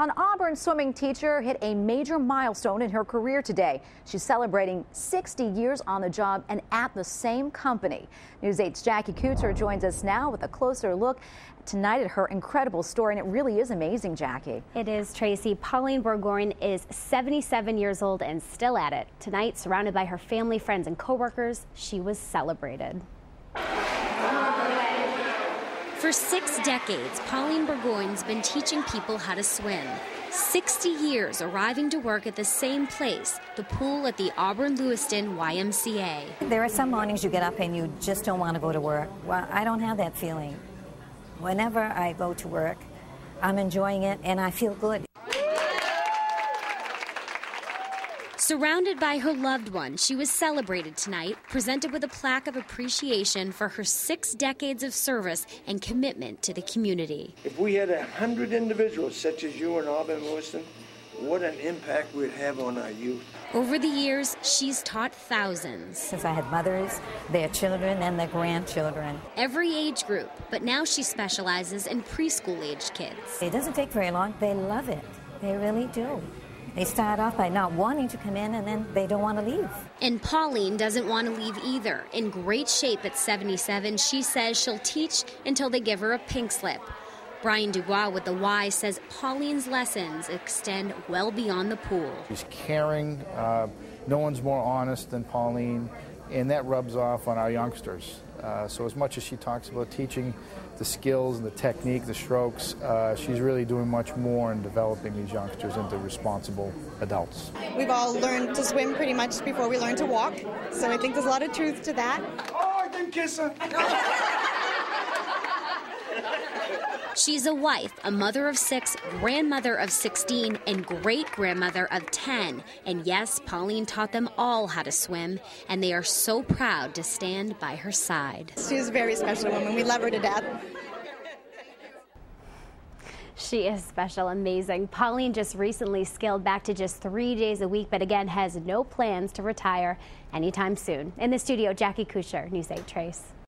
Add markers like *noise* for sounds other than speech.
An Auburn swimming teacher hit a major milestone in her career today. She's celebrating 60 years on the job and at the same company. News 8's Jackie Couture joins us now with a closer look tonight at her incredible story, and it really is amazing, Jackie. It is, Tracy. Pauline Bourgoin is 77 years old and still at it. Tonight, surrounded by her family, friends, and coworkers, she was celebrated. For six decades, Pauline Bourgoin's been teaching people how to swim. 60 years arriving to work at the same place, the pool at the Auburn Lewiston YMCA. There are some mornings you get up and you just don't want to go to work. Well, I don't have that feeling. Whenever I go to work, I'm enjoying it and I feel good. Surrounded by her loved ones, she was celebrated tonight, presented with a plaque of appreciation for her six decades of service and commitment to the community. If we had a hundred individuals such as you and Auburn Lewiston, what an impact we'd have on our youth. Over the years, she's taught thousands. Since I had mothers, their children, and their grandchildren. Every age group, but now she specializes in preschool age kids. It doesn't take very long. They love it. They really do. They start off by not wanting to come in and then they don't want to leave. And Pauline doesn't want to leave either. In great shape at 77, she says she'll teach until they give her a pink slip. Brian Dubois with the Y says Pauline's lessons extend well beyond the pool. She's caring. Uh, no one's more honest than Pauline, and that rubs off on our youngsters. Uh, so as much as she talks about teaching the skills and the technique, the strokes, uh, she's really doing much more in developing these youngsters into responsible adults. We've all learned to swim pretty much before we learned to walk, so I think there's a lot of truth to that. Oh, I can kiss her. *laughs* She's a wife, a mother of six, grandmother of 16, and great grandmother of 10. And yes, Pauline taught them all how to swim, and they are so proud to stand by her side. She's a very special woman. We love her to death. She is special, amazing. Pauline just recently scaled back to just three days a week, but again has no plans to retire anytime soon. In the studio, Jackie Couture, News 8 Trace.